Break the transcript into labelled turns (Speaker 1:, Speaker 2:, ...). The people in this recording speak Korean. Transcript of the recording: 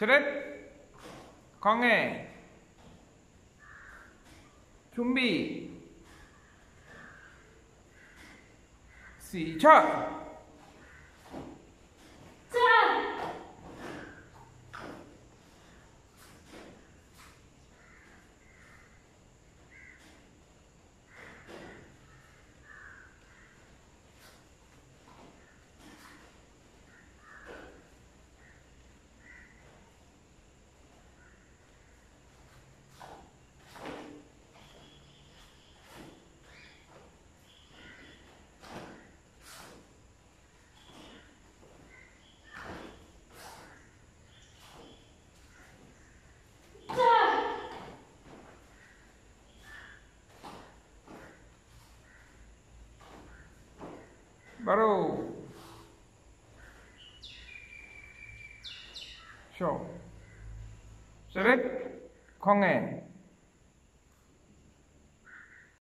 Speaker 1: 셋, 강해. 준비. 시작. baru. So sebab kongen.